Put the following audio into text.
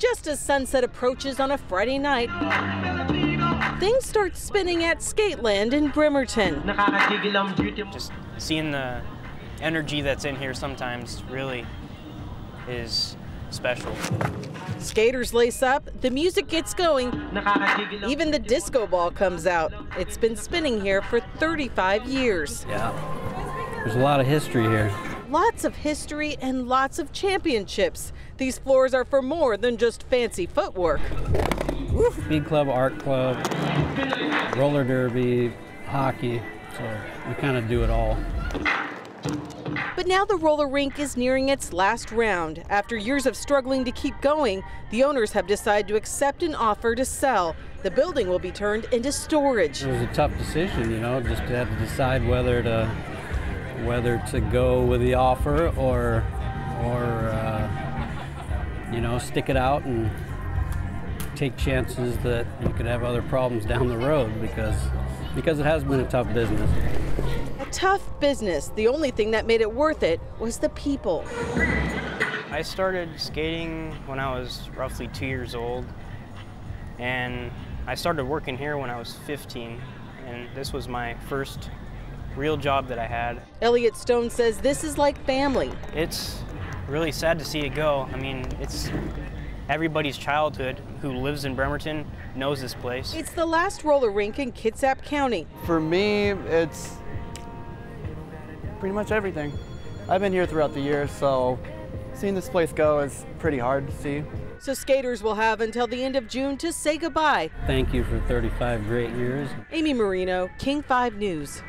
Just as sunset approaches on a Friday night, things start spinning at Skateland in Bremerton. Just seeing the energy that's in here sometimes really is special. Skaters lace up, the music gets going, even the disco ball comes out. It's been spinning here for 35 years. Yeah, there's a lot of history here. Lots of history and lots of championships. These floors are for more than just fancy footwork. Speed club, art club, roller derby, hockey. So we kind of do it all. But now the roller rink is nearing its last round. After years of struggling to keep going, the owners have decided to accept an offer to sell. The building will be turned into storage. It was a tough decision, you know, just to have to decide whether to whether to go with the offer or or uh, you know stick it out and take chances that you could have other problems down the road because because it has been a tough business. A tough business. The only thing that made it worth it was the people. I started skating when I was roughly two years old, and I started working here when I was 15, and this was my first real job that I had. Elliot Stone says this is like family. It's really sad to see it go. I mean, it's everybody's childhood who lives in Bremerton knows this place. It's the last roller rink in Kitsap County. For me, it's pretty much everything. I've been here throughout the years, so seeing this place go is pretty hard to see. So skaters will have until the end of June to say goodbye. Thank you for 35 great years. Amy Moreno, King 5 News.